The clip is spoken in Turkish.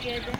Türkiye'de.